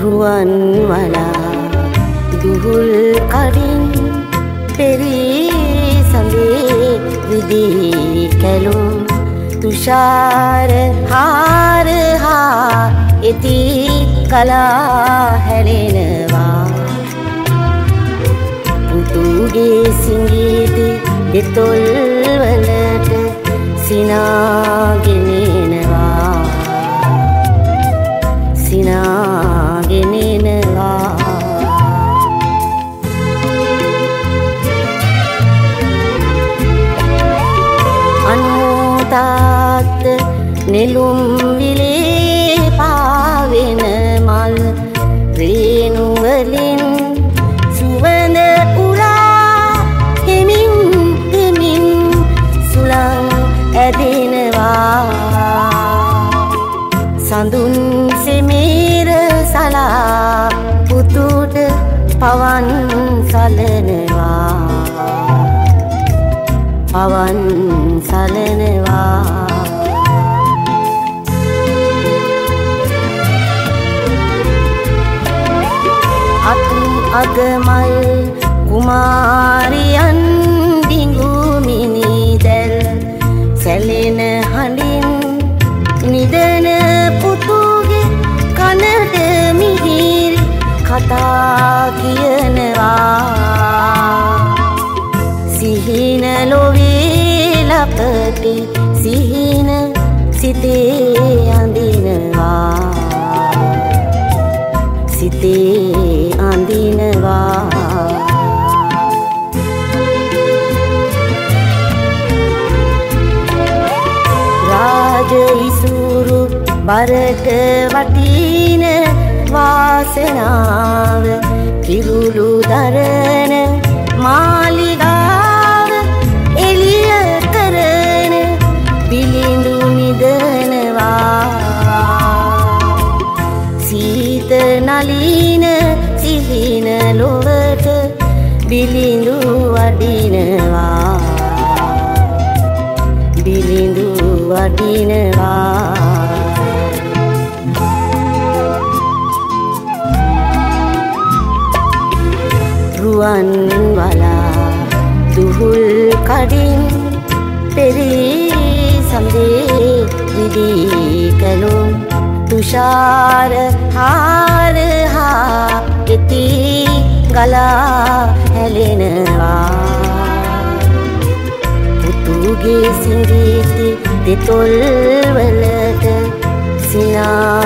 රුවන් වලා දුහුල් කඩින් පෙරී සඳේ විදී කැලුම් තුෂාර හාරහා එති කලා හැලෙනවා. පුතුගේ සිංගීති දෙතොල්වලට සිනාගෙනෙනවා. සිනාගෙනෙනවා. අනුතාත්ත නෙළුම් සඳුන් සෙමීර සලා පුතුට පවන් සලනවා. පවන් සලනවා. අතු අගමල් කතා කියනවා. සිහින ලොවේ ලපටි සිහින සිතේ අඳිනවා. සිතේ අඳිනවා. රාජ ඉසුරු බරට වටින වාසනාව කිරුළු දරන මාලිගාව එළිය කරන පිළිඳු නිදනවා සීත නලින සිහින ලොවට බිලිඳු වඩිනවා. බිලිඳු වඩිනවා රුවන් වලා දුහුල් කඩින් පෙරී සඳේ විදී කළුම් තුෂාර හාරහා එති ගලා හැලෙනවා. පුතුගේ සිංගීති දෙතොල්වලට සිනාගෙනෙනවා